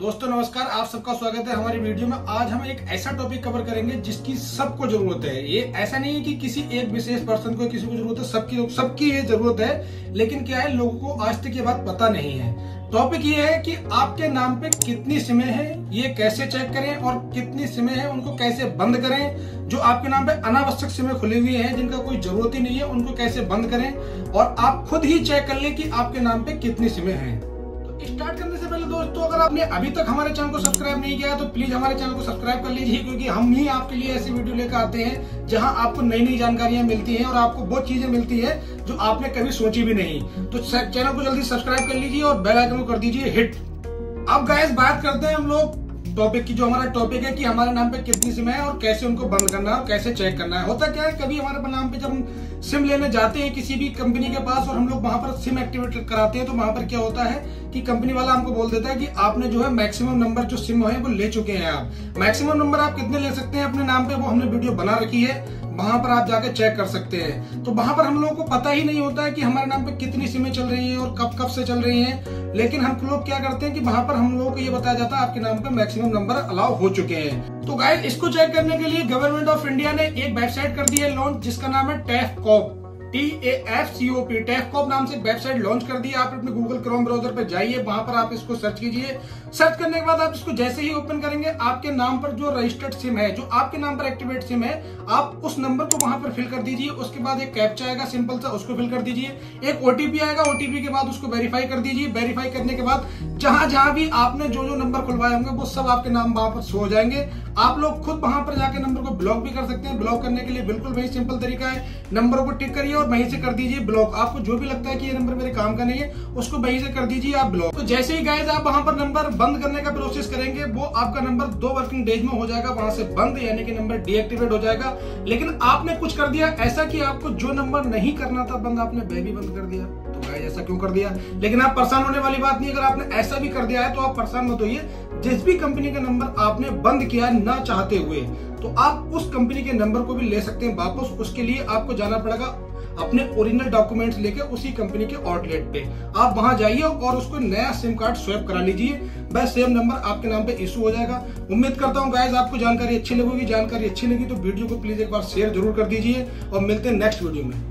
दोस्तों, नमस्कार, आप सबका स्वागत है हमारी वीडियो में। आज हम एक ऐसा टॉपिक कवर करेंगे जिसकी सबको ज़रूरत है। ये ऐसा नहीं है कि किसी एक विशेष पर्सन को, किसी को ज़रूरत है, सबकी सबकी ये ज़रूरत है, लेकिन क्या है, लोगों को आज तक ये बात पता नहीं है। टॉपिक ये है कि आपके नाम पे कितनी सिमें हैं, ये कैसे चेक करें और कितनी सिमें हैं, उनको कैसे बंद करें। जो आपके नाम पे अनावश्यक सिमें खुली हुई हैं, जिनका कोई ज़रूरत ही नहीं है, उनको कैसे बंद करें। और आप खुद ही चेक कर लें कि आपके नाम पे कितनी सिमें हैं। स्टार्ट करने से पहले दोस्तों, अगर आपने अभी तक हमारे चैनल को सब्सक्राइब नहीं किया तो प्लीज़ हमारे चैनल को सब्सक्राइब कर लीजिए, क्योंकि हम ही आपके लिए ऐसी वीडियो लेकर आते हैं, जहाँ आपको नई नई जानकारियाँ मिलती हैं और आपको बहुत चीज़ें मिलती है जो आपने कभी सोची भी नहीं। तो चैनल को जल्दी सब्सक्राइब कर लीजिए और बेलाइकन को कर दीजिए, हिट। अब गैस बात करते हैं हम लोग टॉपिक की, जो हमारा टॉपिक है कि हमारे नाम पे कितनी सिम है और कैसे उनको बंद करना है और कैसे चेक करना है। होता क्या है, कभी हमारे नाम पे जब हम सिम लेने जाते हैं किसी भी कंपनी के पास और हम लोग वहाँ पर सिम एक्टिवेट कराते हैं तो वहाँ पर क्या होता है कि कंपनी वाला हमको बोल देता है कि आपने जो है मैक्सिमम नंबर जो सिम है वो ले चुके हैं आप। मैक्सिमम नंबर आप कितने ले सकते हैं अपने नाम पे, वो हमने वीडियो बना रखी है। वहाँ पर आप जाके चेक कर सकते हैं। तो वहाँ पर हम लोगों को पता ही नहीं होता है कि हमारे नाम पे कितनी सिमें चल रही हैं और कब कब से चल रही हैं। लेकिन हम लोग क्या करते हैं कि वहाँ पर हम लोगों को ये बताया जाता है, आपके नाम पे मैक्सिमम नंबर अलाउ हो चुके हैं। तो गाय इसको चेक करने के लिए गवर्नमेंट ऑफ़ इंडिया ने एक वेबसाइट कर दी है लॉन्च जिसका नाम है TAFCOP T A F C P TAFCOP नाम से वेबसाइट लॉन्च कर दी। आप अपने गूगल क्रोम ब्राउज़र पर जाइए, वहाँ पर आप इसको सर्च कीजिए। सर्च करने के बाद आप इसको जैसे ही ओपन करेंगे, आपके नाम पर जो रजिस्टर्ड सिम है, जो आपके नाम पर एक्टिवेट सिम है, आप उस नंबर को वहाँ पर फिल कर दीजिए। उसके बाद एक कैप्चा आएगा सिंपल सा, उसको फिल कर दीजिए। एक ओटीपी आएगा ओटीपी के बाद उसको वेरीफाई कर दीजिए। वेरीफाई करने के बाद जहाँ जहाँ भी आपने जो जो नंबर खुलवाए होंगे, वो सब आपके नाम वहाँ पर हो जाएँगे। आप लोग खुद वहाँ पर जाके नंबर को ब्लॉक भी कर सकते हैं। ब्लॉक करने के लिए बिल्कुल वही सिंपल तरीका है। नंबरों को टिक करिए और वहीं से कर दीजिए ब्लॉक आपको जो भी लगता है कि ये नंबर मेरे काम का नहीं है, उसको वहीं से कर दीजिए आप ब्लॉक तो जैसे ही गाइज़ आप वहाँ पर नंबर बंद करने का प्रोसेस करेंगे, वो आपका नंबर दो वर्किंग डेज़ में हो जाएगा, वहाँ से बंद यानी कि नंबर डीएक्टिवेट हो जाएगा। लेकिन आपने कुछ कर दिया, ऐसा कि आपको जो नंबर नहीं करना था बंद, आपने वह भी बंद कर दिया। तो गाइज़ ऐसा क्यों कर दिया? लेकिन आप परेशान होने वाली बात नहीं, अगर आपने ऐसा भी कर दिया है तो आप परेशान मत होइए। जिस भी कंपनी का नंबर आपने बंद किया है ना चाहते हुए तो आप उस कंपनी के नंबर को भी ले सकते हैं वापस। उसके लिए आपको जाना पड़ेगा अपने ओरिजिनल डॉक्यूमेंट्स लेके उसी कंपनी के आउटलेट पे। आप वहाँ जाइए और उसको नया सिम कार्ड स्वैप करा लीजिए। बस सेम नंबर आपके नाम पे इशू हो जाएगा। उम्मीद करता हूँ गाइज़ आपको जानकारी अच्छी लगेगी। जानकारी अच्छी लगी तो वीडियो को प्लीज़ एक बार शेयर ज़रूर कर दीजिए। और मिलते हैं नेक्स्ट वीडियो में।